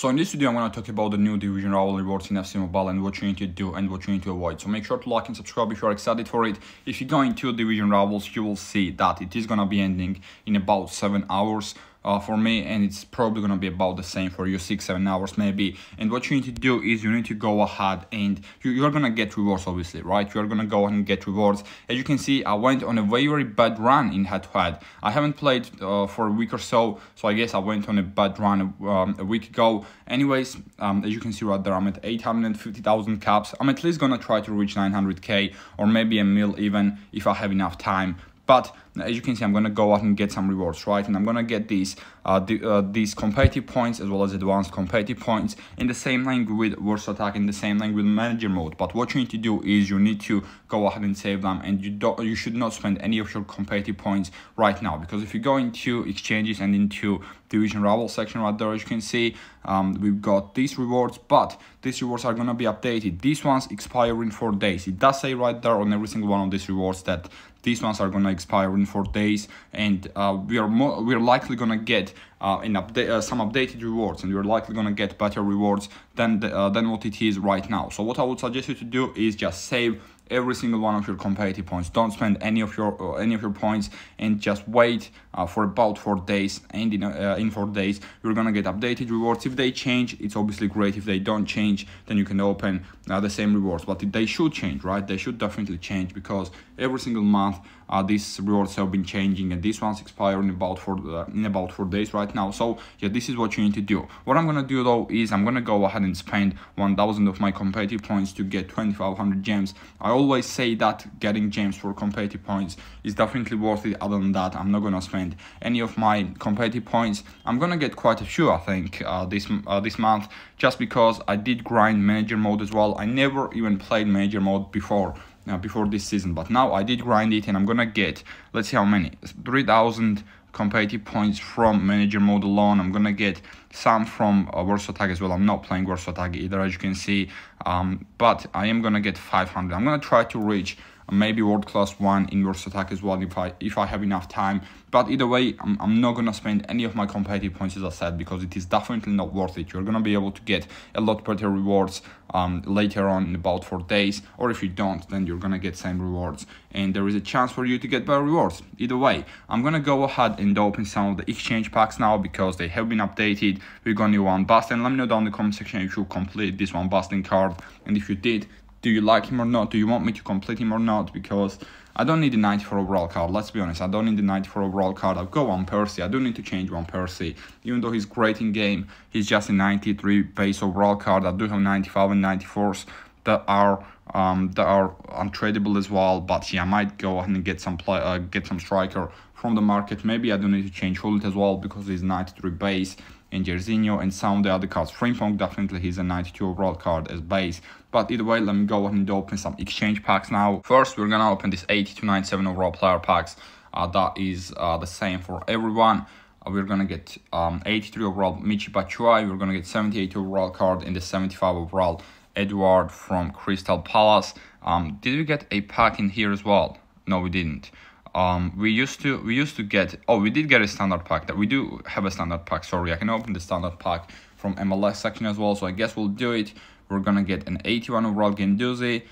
So in this video, I'm going to talk about the new Division Rival rewards in FC Mobile and what you need to do and what you need to avoid. So make sure to like and subscribe if you're excited for it. If you go into Division Rivals, you will see that it is going to be ending in about 7 hours uh, for me and it's probably gonna be about the same for you six seven hours maybe. And what you need to do is you need to go ahead and you, are gonna get rewards obviously right? You're gonna go and get rewards. As you can see i went on a very very bad run in head to head i haven't played uh, for a week or so so i guess i went on a bad run um, a week ago. Anyways um, as you can see right there i'm at 850000 caps. I'm at least gonna try to reach 900k or maybe a mil even if i have enough time. But as you can see, I'm gonna go out and get some rewards, right? And I'm gonna get these uh, the, uh, these competitive points as well as advanced competitive points in the same lane with VS Attack, in the same lane with Manager mode. But what you need to do is you need to go ahead and save them, and you don't you should not spend any of your competitive points right now because if you go into exchanges and into division rival section right there, as you can see, um, we've got these rewards, but these rewards are gonna be updated. These ones expire in four days. It does say right there on every single one of these rewards that these ones are gonna expire in four days and uh, we are we're likely gonna get uh, update uh, some updated rewards and we're likely gonna get better rewards than the, uh, than what it is right now. So what i would suggest you to do is just save every single one of your competitive points. Don't spend any of your uh, any of your points and just wait uh, for about four days. And in uh, in four days, you're gonna get updated rewards. If they change, it's obviously great. If they don't change, then you can open uh, the same rewards. But they should change, right? They should definitely change because every single month uh, these rewards have been changing, and these ones expire in about four uh, in about four days right now. So yeah, this is what you need to do. What I'm gonna do though is I'm gonna go ahead and spend 1,000 of my competitive points to get 2,500 gems. I always say that getting gems for competitive points is definitely worth it. Other than that, I'm not gonna spend any of my competitive points. I'm gonna get quite a few, I think, uh, this uh, this month, just because I did grind manager mode as well. I never even played manager mode before. Uh, before this season but now I did grind it and I'm gonna get let's see how many 3000 competitive points from manager mode alone. I'm gonna get some from uh, VS Attack as well. I'm not playing VS Attack either as you can see. Um, but I am gonna get 500 I'm gonna try to reach maybe world class one in VS Attack as well if I if I have enough time. But either way, I'm, I'm not gonna spend any of my competitive points as I said because it is definitely not worth it. You're gonna be able to get a lot better rewards um, later on in about four days, or if you don't, then you're gonna get same rewards, and there is a chance for you to get better rewards. Either way, I'm gonna go ahead and open some of the exchange packs now because they have been updated. We're gonna do one bust, and let me know down in the comment section if you complete this one busting card, and if you did, do you like him or not? Do you want me to complete him or not? Because I don't need the 94 overall card. Let's be honest, I don't need the 94 overall card. I've got Van Persie. I don't need to change Van Persie, Even though he's great in game, he's just a 93 base overall card. I do have 95 and 94s that are um, that are untradeable as well. But yeah, I might go ahead and get some play, uh, get some striker from the market. Maybe I don't need to change Gullit as well because he's 93 base and Jairzinho and some of the other cards. Frimpong definitely he's a 92 overall card as base. But either way, let me go ahead and open some exchange packs now. First, we're gonna open this 80 to 97 overall player packs. Uh, that is uh, the same for everyone. Uh, we're gonna get um, 83 overall Michy Batshuayi. We're gonna get 78 overall card and the 75 overall Edouard from Crystal Palace. Um, did we get a pack in here as well? No, we didn't um we used to we used to get oh we did get a standard pack that we do have a standard pack. Sorry i can open the standard pack from mls section as well so i guess we'll do it. We're gonna get an 81 overall Guendouzi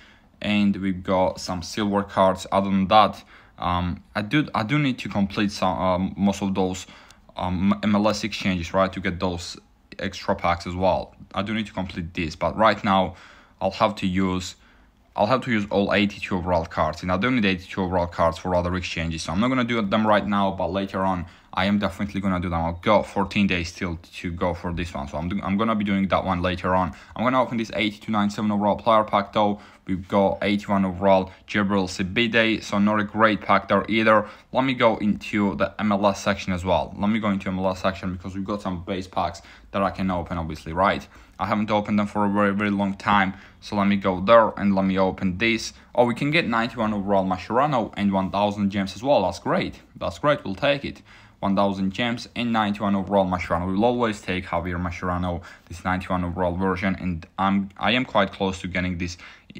and we've got some silver cards. Other than that um i do i do need to complete some um, most of those um mls exchanges right to get those extra packs as well. I do need to complete this but right now i'll have to use I'll have to use all 82 overall cards. And I don't need 82 overall cards for other exchanges so I'm not gonna do them right now but later on I am definitely gonna do them I'll go 14 days still to go for this one so I'm, I'm gonna be doing that one later on. I'm gonna open this 8297 overall player pack though. We've got 81 overall Djibril Sidibé so not a great pack there either. Let me go into the MLS section as well. Let me go into MLS section because we've got some base packs that I can open obviously right? I haven't opened them for a very very long time so let me go there and let me open this. Oh we can get 91 overall Mascherano and 1000 gems as well. That's great. That's great. We'll take it 1000 gems and 91 overall Mascherano. We'll always take Javier Mascherano, this 91 overall version, and I'm I am quite close to getting this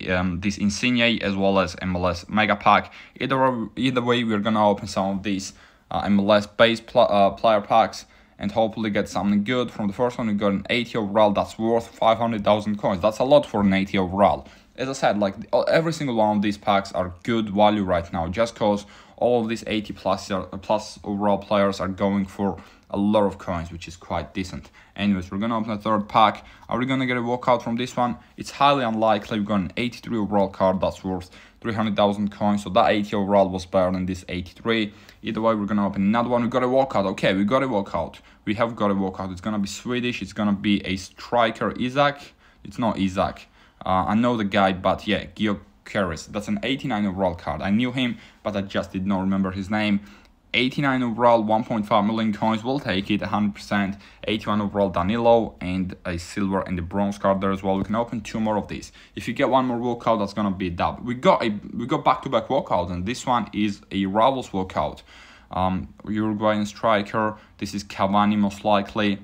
um, this Insigne as well as MLS Mega Pack. Either either way, we're gonna open some of these uh, MLS base pl uh, player packs and hopefully get something good. From the first one, we got an 80 overall that's worth 500,000 coins. That's a lot for an 80 overall. As I said, like every single one of these packs are good value right now, just cause all of these 80 plus, uh, overall players are going for a lot of coins, which is quite decent. Anyways, we're gonna open a third pack. Are we gonna get a walkout from this one? It's highly unlikely. We've got an 83 overall card that's worth 300,000 coins. So that 80 overall was better than this 83. Either way, we're gonna open another one. We got a walkout. Okay, we got a walkout. We have got a walkout. It's gonna be Swedish. It's gonna be a striker, Isaac. It's not Isaac. Uh, I know the guy, but yeah, Gio That's an 89 overall card. I knew him, but I just did not remember his name. 89 overall, 1.5 million coins, will take it 100%. 81 overall Danilo and a silver and a bronze card there as well. We can open two more of these. If you get one more walkout, that's gonna be a dub. We got a we got back-to-back -back walkout, and this one is a Rivals walkout. Um, Uruguayan striker. This is Cavani most likely.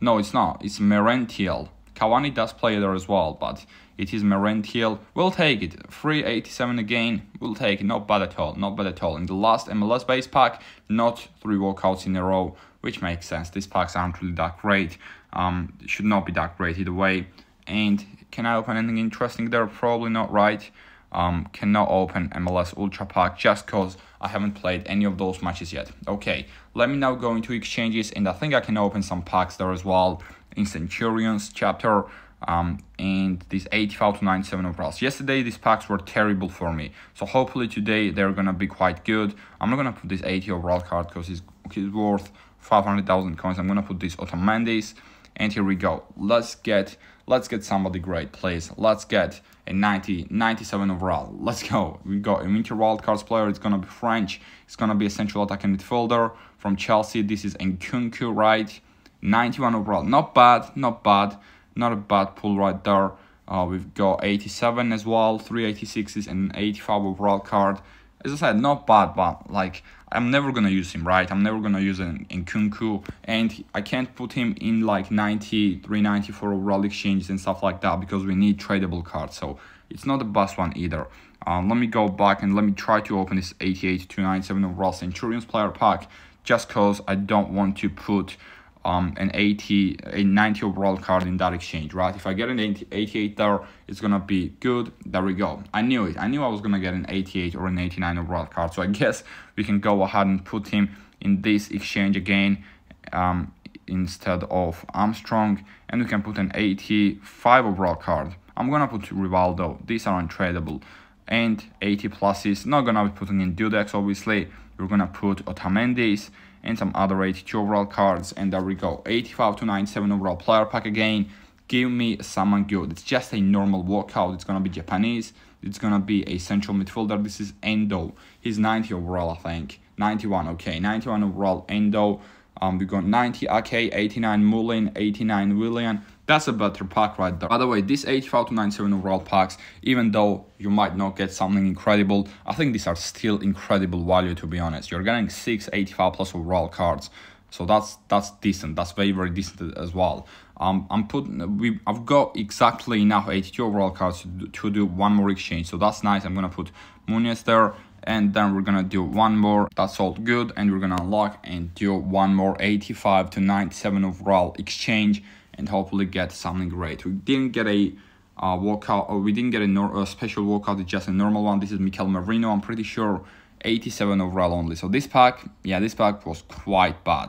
No, it's not. It's Merentiel. Cavani does play there as well, but it is Merentiel. We'll take it. 387 again. We'll take it. Not bad at all. Not bad at all. In the last MLS base pack, not three walkouts in a row, which makes sense. These packs aren't really that great. Um, should not be that great either way. And can I open anything interesting there? Probably not right. Um, cannot open MLS Ultra Pack just because I haven't played any of those matches yet. Okay, let me now go into exchanges and I think I can open some packs there as well in Centurions chapter um, and these 85 to 97 overalls. Yesterday, these packs were terrible for me. So hopefully today they're to be quite good. I'm not to put this 80 overall card because it's, he's worth 500,000 coins. I'm to put this Otamendi. And here we go. Let's get let's get somebody great, please. Let's get a 90, 97 overall. Let's go. We got a winter wildcards player. It's to be French. It's to be a central attacking midfielder from Chelsea. This is Nkunku, right? 91 overall. Not bad, not bad not a bad pull right there. Uh, we've got 87 as well, 386s and 85 overall card. As I said, not bad, but like I'm never gonna use him, right? I'm never gonna use him Nkunku, and I can't put him in like 90, 394 overall exchanges and stuff like that because we need tradable cards. So it's not the best one either. Um, let me go back and let me try to open this 88 to 97 overall Centurions player pack just cause I don't want to put um, an 80, a 90 overall card in that exchange, right? If I get an 80, 88 there, it's gonna be good. There we go. I knew it. I knew I was gonna get an 88 or an 89 overall card. So I guess we can go ahead and put him in this exchange again um, instead of Armstrong, and we can put an 85 overall card. I'm gonna put Rivaldo. These are untradeable. And 80 pluses. Not gonna be putting in Dudeks, obviously. We're gonna put Otamendi's and some other 82 overall cards. And there we go, 85 to 97 overall player pack again. Give me someone good. It's just a normal walkout. It's gonna be Japanese. It's gonna be a central midfielder. This is Endo. He's 90 overall, I think. 91, okay, 91 overall Endo. Um, we got 90 AK, 89 Mullin, 89 Willian. That's a better pack right there. By the way, these 85 to 97 overall packs, even though you might not get something incredible, I think these are still incredible value to be honest. You're getting six 85 plus overall cards. So that's that's decent. That's very very decent as well. Um, I'm putting we I've got exactly enough 82 overall cards to do, to do one more exchange. So that's nice. I'm gonna put Muniz there and then we're gonna do one more that's all good and we're gonna unlock and do one more 85 to 97 overall exchange and hopefully get something great. We didn't get a uh, walkout, or we didn't get a, a special walkout, just a normal one. This is Mikel Merino, I'm pretty sure 87 overall only. So this pack, yeah, this pack was quite bad.